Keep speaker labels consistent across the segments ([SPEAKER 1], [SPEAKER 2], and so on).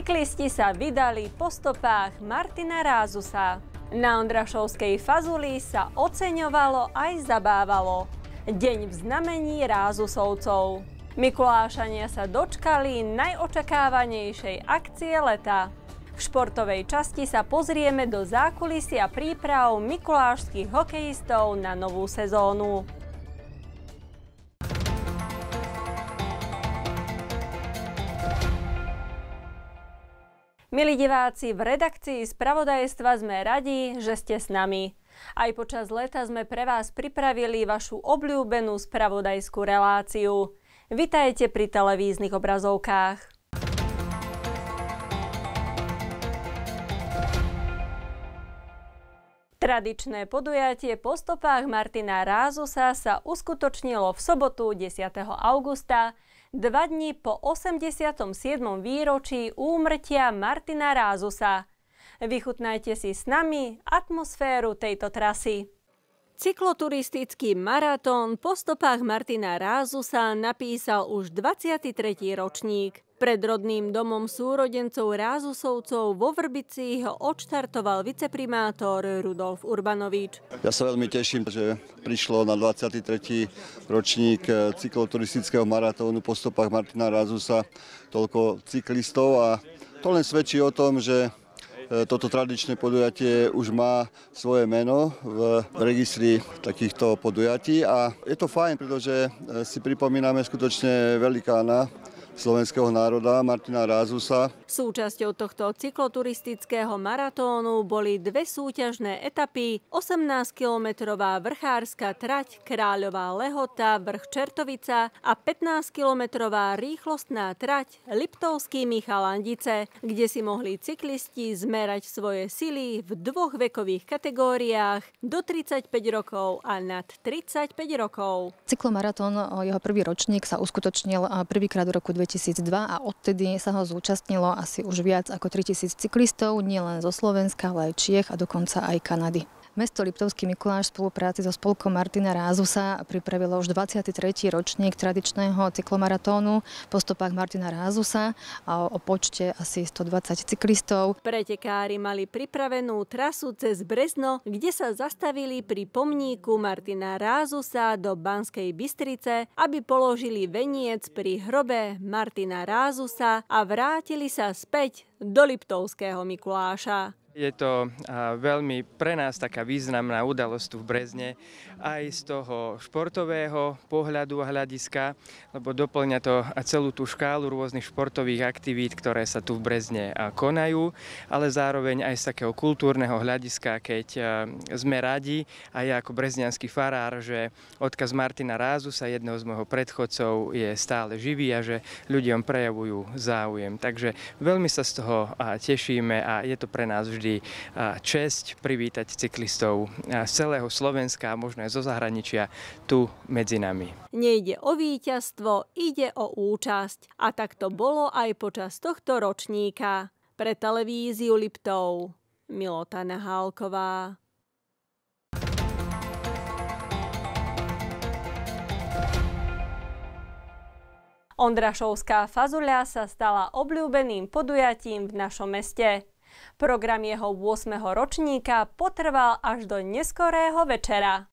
[SPEAKER 1] Cyklisti sa vydali po stopách Martina Rázusa. Na Ondrašovskej fazuli sa oceňovalo aj zabávalo. Deň v znamení Rázusovcov. Mikulášania sa dočkali najočakávanejšej akcie leta. V športovej časti sa pozrieme do zákulisia príprav mikulášskych hokejistov na novú sezónu. Milí diváci, v redakcii Spravodajstva sme radi, že ste s nami. Aj počas leta sme pre vás pripravili vašu obľúbenú spravodajskú reláciu. Vitajte pri televíznych obrazovkách. Tradičné podujatie po stopách Martina Rázusa sa uskutočnilo v sobotu 10. augusta dva dni po 87. výročí úmrtia Martina Rázusa. Vychutnajte si s nami atmosféru tejto trasy. Cykloturistický maratón po stopách Martina Rázusa napísal už 23. ročník. Pred rodným domom súrodencov Rázusovcov vo Vrbici ho odštartoval viceprimátor Rudolf Urbanovič.
[SPEAKER 2] Ja sa veľmi teším, že prišlo na 23. ročník cykloturistického maratónu po stopách Martina Rázusa toľko cyklistov a to len svedčí o tom, že e, toto tradičné podujatie už má svoje meno v registri takýchto podujatí a je to fajn, pretože e, si pripomíname skutočne velikána slovenského národa Martina Rázusa.
[SPEAKER 1] Súčasťou tohto cykloturistického maratónu boli dve súťažné etapy, 18-kilometrová vrchárska trať Kráľová Lehota, vrch Čertovica a 15-kilometrová rýchlostná trať Liptovský Michalandice, kde si mohli cyklisti zmerať svoje sily v dvoch vekových kategóriách do 35 rokov a nad 35 rokov.
[SPEAKER 3] Cyklomaratón, jeho prvý ročník sa uskutočnil prvýkrát v roku 2000 2002 a odtedy sa ho zúčastnilo asi už viac ako 3000 cyklistov, nielen zo Slovenska, ale aj Čiech a dokonca aj Kanady. Mesto Liptovský Mikuláš v spolupráci so spolkom Martina Rázusa pripravilo už 23. ročník tradičného cyklomaratónu po stopách Martina Rázusa a o počte asi 120 cyklistov.
[SPEAKER 1] Pretekári mali pripravenú trasu cez Brezno, kde sa zastavili pri pomníku Martina Rázusa do Banskej Bystrice, aby položili veniec pri hrobe Martina Rázusa a vrátili sa späť do Liptovského Mikuláša.
[SPEAKER 4] Je to veľmi pre nás taká významná udalosť tu v Brezne, aj z toho športového pohľadu a hľadiska, lebo doplňa to celú tú škálu rôznych športových aktivít, ktoré sa tu v Brezne konajú, ale zároveň aj z takého kultúrneho hľadiska, keď sme radi, aj ja ako breznianský farár, že odkaz Martina Rázusa, jedného z môjho predchodcov, je stále živý a že ľuďom prejavujú záujem. Takže veľmi sa z toho tešíme a je to pre nás vždy vždy česť privítať cyklistov z celého Slovenska a možno aj zo zahraničia tu medzi nami.
[SPEAKER 1] Nejde o víťazstvo, ide o účasť. A tak to bolo aj počas tohto ročníka. Pre televíziu Liptov Milota Nahálková. Ondrašovská fazuľa sa stala obľúbeným podujatím v našom meste. Program jeho 8. ročníka potrval až do neskorého večera.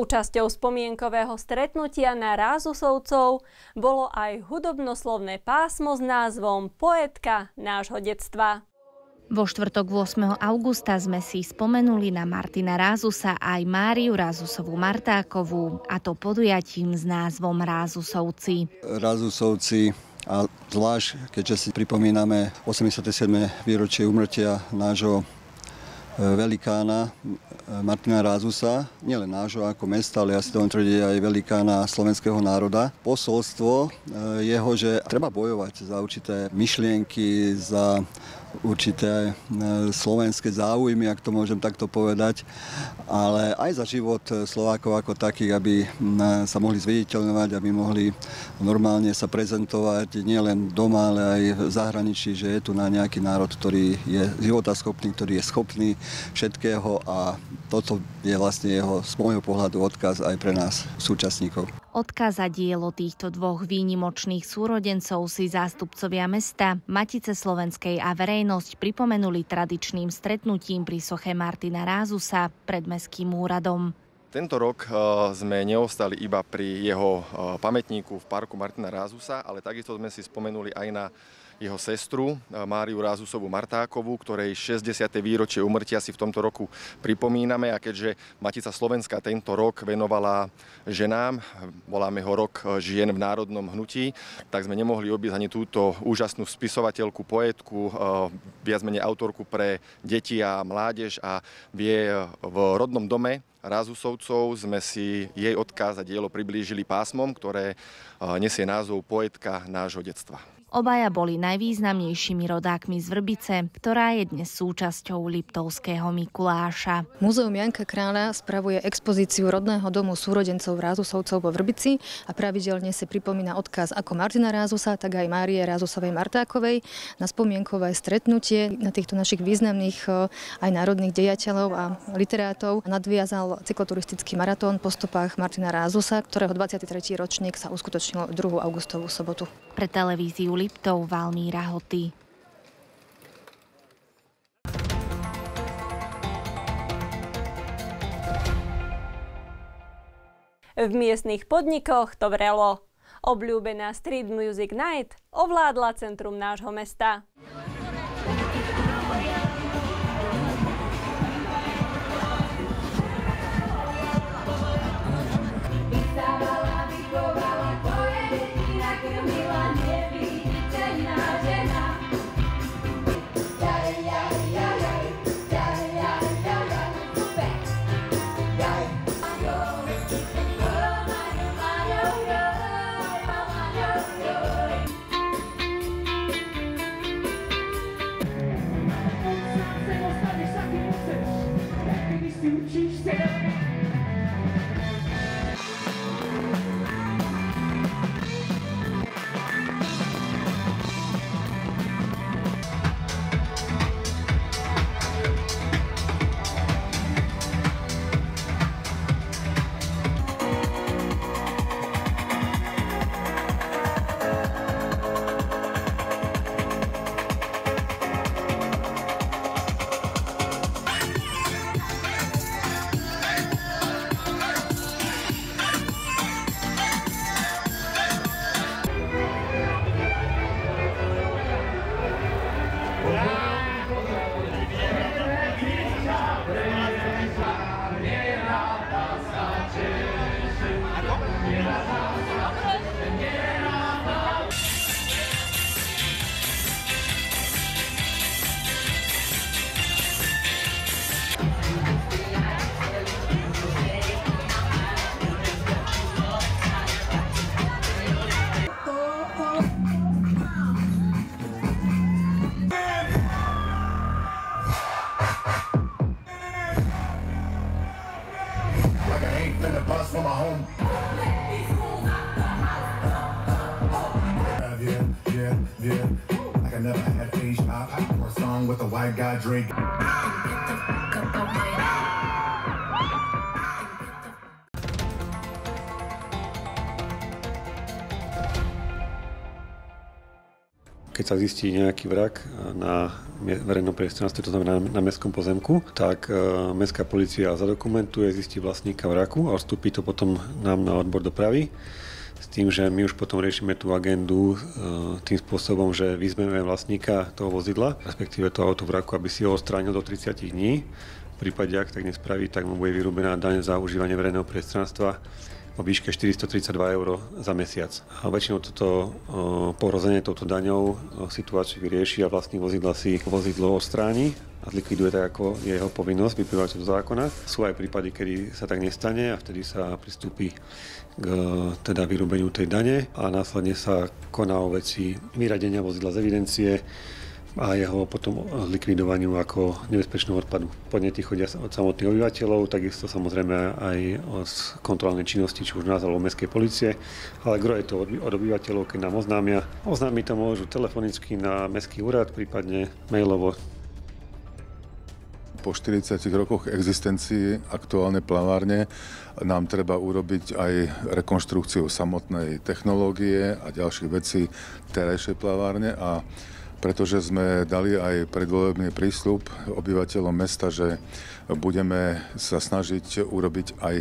[SPEAKER 1] Súčasťou spomienkového stretnutia na Rázusovcov bolo aj hudobnoslovné pásmo s názvom Poetka nášho detstva.
[SPEAKER 5] Vo štvrtok 8. augusta sme si spomenuli na Martina Rázusa aj Máriu Rázusovú Martákovú a to podujatím s názvom Rázusovci.
[SPEAKER 2] Rázusovci a zvlášť, keďže si pripomíname 87. výročie umrtia nášho e, velikána Martina Rázusa, nielen nášho ako mesta, ale ja si to tvrdiť aj velikána slovenského národa. Posolstvo eh, jeho, že treba bojovať za určité myšlienky, za určité e, slovenské záujmy, ak to môžem takto povedať, ale aj za život Slovákov ako takých, aby sa mohli zviditeľňovať, aby mohli normálne sa prezentovať nielen doma, ale aj v zahraničí, že je tu na nejaký národ, ktorý je životaschopný, ktorý je schopný všetkého a toto je vlastne jeho z môjho pohľadu odkaz aj pre nás, súčasníkov.
[SPEAKER 5] Odkaz a dielo týchto dvoch výnimočných súrodencov si zástupcovia mesta, Matice Slovenskej a verejnosť pripomenuli tradičným stretnutím pri soche Martina Rázusa pred Mestským úradom.
[SPEAKER 6] Tento rok eh, sme neostali iba pri jeho eh, pamätníku v parku Martina Rázusa, ale takisto sme si spomenuli aj na jeho sestru eh, Máriu Rázusovú Martákovú, ktorej 60. výročie umrtia si v tomto roku pripomíname a keďže Matica Slovenska tento rok venovala ženám, voláme ho rok eh, žien v národnom hnutí, tak sme nemohli obísť ani túto úžasnú spisovateľku, poetku, eh, viac menej autorku pre deti a mládež a vie v rodnom dome Rázusovcov sme si jej odkaz a dielo priblížili pásmom, ktoré nesie názov Poetka nášho detstva.
[SPEAKER 5] Obaja boli najvýznamnejšími rodákmi z Vrbice, ktorá je dnes súčasťou Liptovského Mikuláša.
[SPEAKER 3] Múzeum Janka Kráľa spravuje expozíciu rodného domu súrodencov Rázusovcov vo Vrbici a pravidelne si pripomína odkaz ako Martina Rázusa, tak aj Márie Rázusovej Martákovej na spomienkové stretnutie na týchto našich významných eh, aj národných dejateľov a literátov. Nadviazal cykloturistický maratón po stopách Martina Rázusa, ktorého 23. ročník sa uskutočnil 2. augustovú sobotu.
[SPEAKER 5] Pre televíziu Liptov Valmíra Hoty.
[SPEAKER 1] V miestnych podnikoch to vrelo. Obľúbená Street Music Night ovládla centrum nášho mesta.
[SPEAKER 7] Sit up. White guy drink.
[SPEAKER 8] Keď sa zistí nejaký vrak na verejnom priestranstve, to znamená na mestskom pozemku, tak e, mestská policia zadokumentuje, zistí vlastníka vraku a odstúpi to potom nám na odbor dopravy s tým, že my už potom riešime tú agendu e, tým spôsobom, že vyzmeme vlastníka toho vozidla, respektíve toho autovraku, aby si ho odstránil do 30 dní. V prípade, ak tak nespraví, tak mu bude vyrúbená daň za užívanie verejného priestranstva vo výške 432 eur za mesiac. A väčšinou toto porozenie touto daňou situáciu vyrieši a vlastný vozidla si vozidlo odstráni a zlikviduje tak, ako je jeho povinnosť vyplývajúca do zákona. Sú aj prípady, kedy sa tak nestane a vtedy sa pristúpi k teda vyrúbeniu tej dane a následne sa koná o veci vyradenia vozidla z evidencie, a jeho potom likvidovaniu ako nebezpečného odpadu. Podnety chodia od samotných obyvateľov, takisto samozrejme aj od kontrolnej činnosti, či už nás alebo mestskej policie, ale gro je to od obyvateľov, keď nám oznámia. Oznámiť to môžu telefonicky na mestský úrad, prípadne mailovo
[SPEAKER 9] po 40 rokoch existencii aktuálnej plavárne nám treba urobiť aj rekonštrukciu samotnej technológie a ďalších vecí terajšej plavárne a pretože sme dali aj predvolebný prísľub obyvateľom mesta, že budeme sa snažiť urobiť aj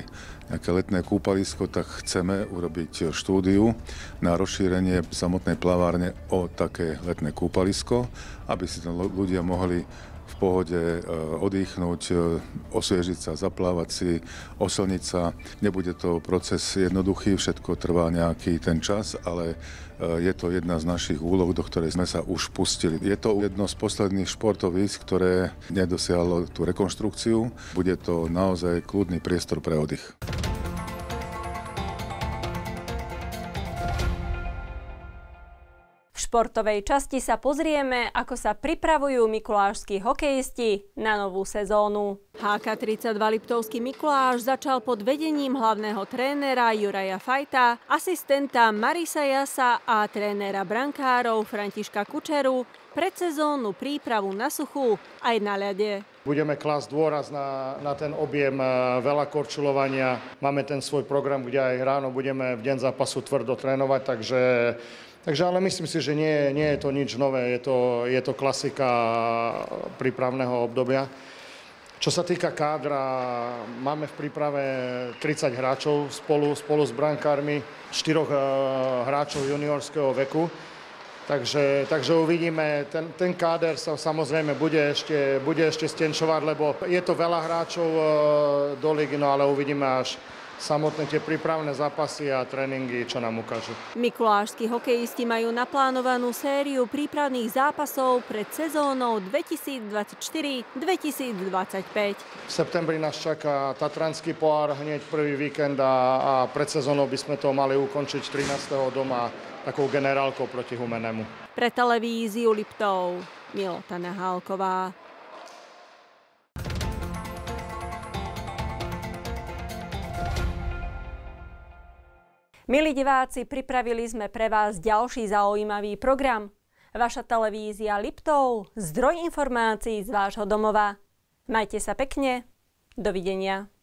[SPEAKER 9] nejaké letné kúpalisko, tak chceme urobiť štúdiu na rozšírenie samotnej plavárne o také letné kúpalisko, aby si to ľudia mohli pohode e, oddychnúť, e, osviežiť sa, zaplávať si, oslniť sa. Nebude to proces jednoduchý, všetko trvá nejaký ten čas, ale e, je to jedna z našich úloh, do ktorej sme sa už pustili. Je to jedno z posledných športovísk, ktoré nedosiahlo tú rekonštrukciu. Bude to naozaj kľudný priestor pre oddych.
[SPEAKER 1] Športovej časti sa pozrieme, ako sa pripravujú mikulášskí hokejisti na novú sezónu. HK32 Liptovský Mikuláš začal pod vedením hlavného trénera Juraja Fajta, asistenta Marisa Jasa a trénera brankárov Františka Kučeru predsezónnu prípravu na suchu aj na ľade.
[SPEAKER 10] Budeme klásť dôraz na, na ten objem e, veľa korčulovania. Máme ten svoj program, kde aj ráno budeme v deň zápasu tvrdo trénovať, takže Takže ale myslím si, že nie, nie je to nič nové, je to, je to klasika prípravného obdobia. Čo sa týka kádra, máme v príprave 30 hráčov spolu, spolu s brankármi, 4 uh, hráčov juniorského veku. Takže, takže uvidíme, ten, ten káder sa samozrejme bude ešte, bude ešte stenčovať, lebo je to veľa hráčov uh, do ligy, no ale uvidíme až samotné tie prípravné zápasy a tréningy, čo nám ukážu.
[SPEAKER 1] Mikulášskí hokejisti majú naplánovanú sériu prípravných zápasov pred sezónou 2024-2025.
[SPEAKER 10] V septembri nás čaká Tatranský pohár hneď prvý víkend a, a pred sezónou by sme to mali ukončiť 13. doma takou generálkou proti Humenému.
[SPEAKER 1] Pre televíziu Liptov Milota Nahálková. Milí diváci, pripravili sme pre vás ďalší zaujímavý program. Vaša televízia Liptov, zdroj informácií z vášho domova. Majte sa pekne. Dovidenia.